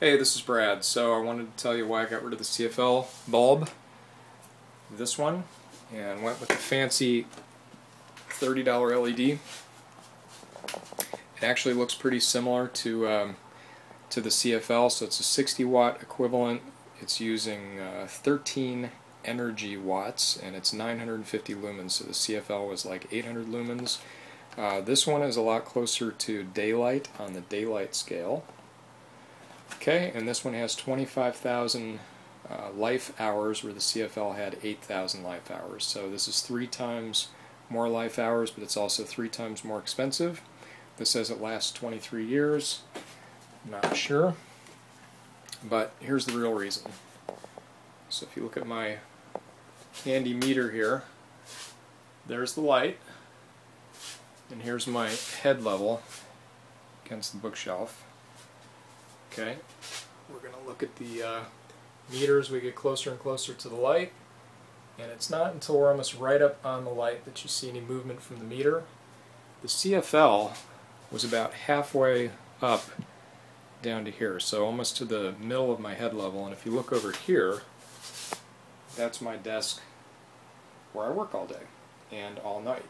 Hey, this is Brad. So I wanted to tell you why I got rid of the CFL bulb, this one, and went with the fancy $30 LED. It actually looks pretty similar to um, to the CFL, so it's a 60 watt equivalent. It's using uh, 13 energy watts and it's 950 lumens, so the CFL was like 800 lumens. Uh, this one is a lot closer to daylight on the daylight scale. Okay, and this one has 25,000 uh, life hours where the CFL had 8,000 life hours. So this is three times more life hours, but it's also three times more expensive. This says it lasts 23 years. Not sure. But here's the real reason. So if you look at my handy meter here, there's the light. And here's my head level against the bookshelf. Okay, we're going to look at the uh, meter as we get closer and closer to the light. And it's not until we're almost right up on the light that you see any movement from the meter. The CFL was about halfway up down to here, so almost to the middle of my head level. And if you look over here, that's my desk where I work all day and all night.